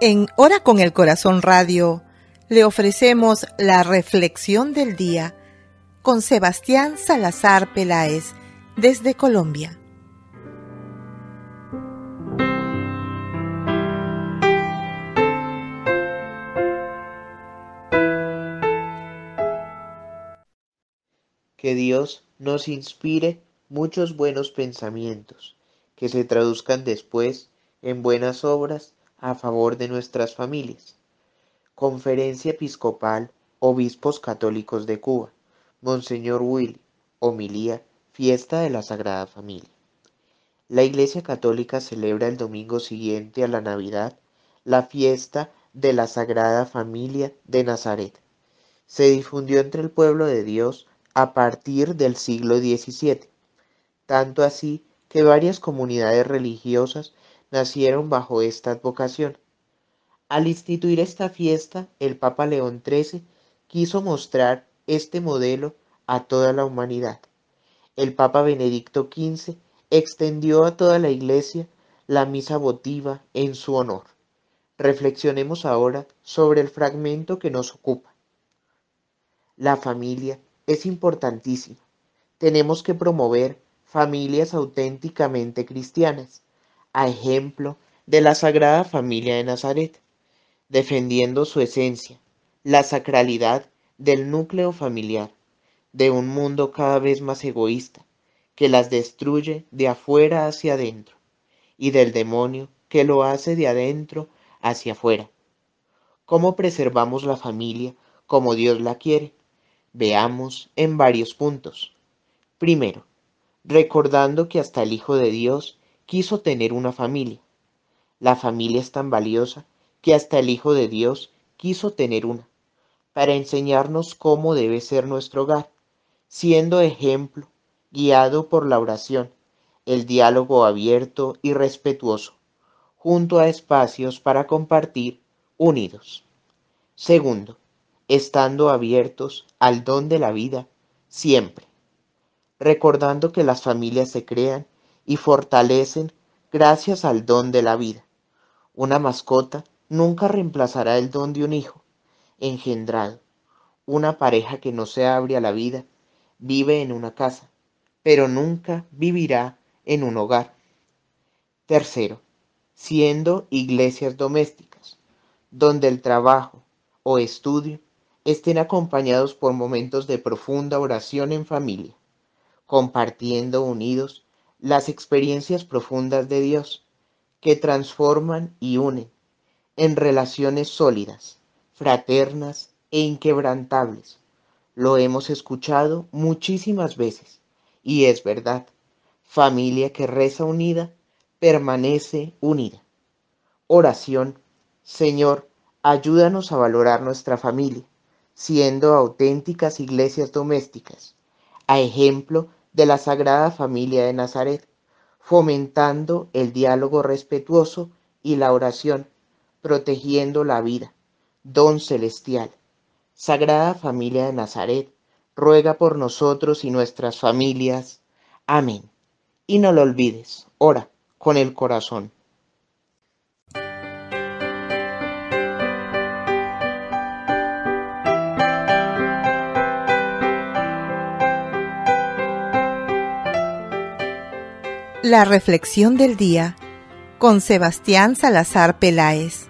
En Hora con el Corazón Radio le ofrecemos la reflexión del día con Sebastián Salazar Peláez desde Colombia. Que Dios nos inspire muchos buenos pensamientos, que se traduzcan después en buenas obras a favor de nuestras familias. Conferencia Episcopal Obispos Católicos de Cuba. Monseñor Willy. Homilía. Fiesta de la Sagrada Familia. La Iglesia Católica celebra el domingo siguiente a la Navidad la fiesta de la Sagrada Familia de Nazaret. Se difundió entre el pueblo de Dios a partir del siglo XVII, tanto así que varias comunidades religiosas nacieron bajo esta advocación. Al instituir esta fiesta, el Papa León XIII quiso mostrar este modelo a toda la humanidad. El Papa Benedicto XV extendió a toda la Iglesia la misa votiva en su honor. Reflexionemos ahora sobre el fragmento que nos ocupa. La familia es importantísima. Tenemos que promover familias auténticamente cristianas a ejemplo de la Sagrada Familia de Nazaret, defendiendo su esencia, la sacralidad del núcleo familiar, de un mundo cada vez más egoísta, que las destruye de afuera hacia adentro, y del demonio que lo hace de adentro hacia afuera. ¿Cómo preservamos la familia como Dios la quiere? Veamos en varios puntos. Primero, recordando que hasta el Hijo de Dios quiso tener una familia. La familia es tan valiosa que hasta el Hijo de Dios quiso tener una, para enseñarnos cómo debe ser nuestro hogar, siendo ejemplo, guiado por la oración, el diálogo abierto y respetuoso, junto a espacios para compartir unidos. Segundo, estando abiertos al don de la vida siempre, recordando que las familias se crean y fortalecen gracias al don de la vida. Una mascota nunca reemplazará el don de un hijo engendrado. Una pareja que no se abre a la vida vive en una casa, pero nunca vivirá en un hogar. Tercero, siendo iglesias domésticas, donde el trabajo o estudio estén acompañados por momentos de profunda oración en familia, compartiendo unidos las experiencias profundas de Dios que transforman y unen en relaciones sólidas, fraternas e inquebrantables. Lo hemos escuchado muchísimas veces y es verdad. Familia que reza unida, permanece unida. Oración. Señor, ayúdanos a valorar nuestra familia, siendo auténticas iglesias domésticas, a ejemplo de la Sagrada Familia de Nazaret, fomentando el diálogo respetuoso y la oración, protegiendo la vida, don celestial. Sagrada Familia de Nazaret, ruega por nosotros y nuestras familias. Amén. Y no lo olvides, ora con el corazón. La reflexión del día con Sebastián Salazar Peláez.